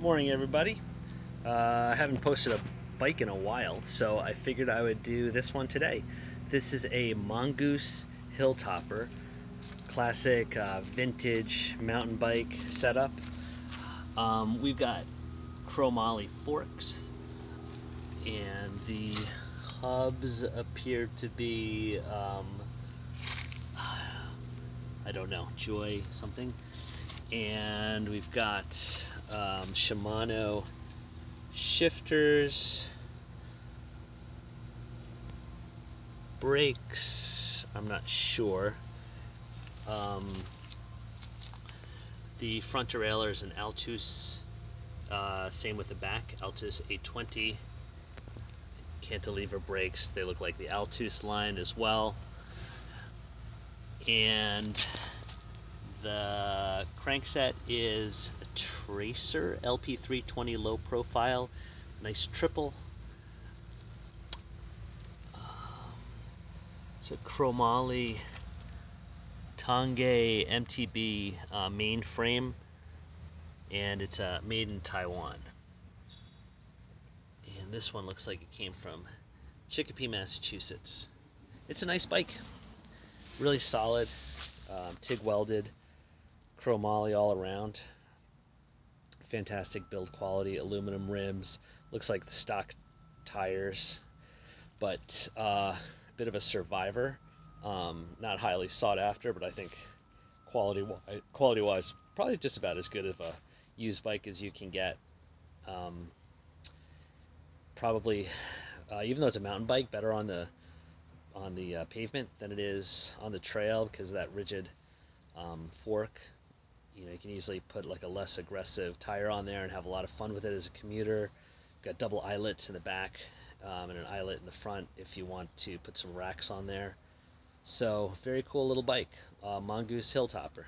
Morning, everybody. Uh, I haven't posted a bike in a while, so I figured I would do this one today. This is a Mongoose Hilltopper, classic uh, vintage mountain bike setup. Um, we've got chromoly forks, and the hubs appear to be, um, I don't know, Joy something. And we've got um, Shimano shifters, brakes, I'm not sure. Um, the front derailleur is an Altus, uh, same with the back, Altus 820. Cantilever brakes, they look like the Altus line as well. And the crankset is Tracer LP320 low profile, nice triple. Um, it's a chromoly Tange MTB uh, main frame, and it's uh, made in Taiwan. And this one looks like it came from Chicopee, Massachusetts. It's a nice bike, really solid, um, TIG welded chromoly all around. Fantastic build quality, aluminum rims. Looks like the stock tires, but uh, a bit of a survivor. Um, not highly sought after, but I think quality quality wise, probably just about as good of a used bike as you can get. Um, probably, uh, even though it's a mountain bike, better on the on the uh, pavement than it is on the trail because of that rigid um, fork you know you can easily put like a less aggressive tire on there and have a lot of fun with it as a commuter. Got double eyelets in the back um, and an eyelet in the front if you want to put some racks on there. So very cool little bike uh, mongoose hilltopper